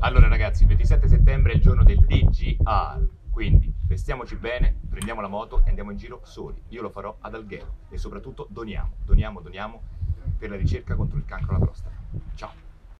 Allora ragazzi, il 27 settembre è il giorno del DGR, quindi vestiamoci bene, prendiamo la moto e andiamo in giro soli. Io lo farò ad Alghero e soprattutto doniamo, doniamo, doniamo per la ricerca contro il cancro alla prostata.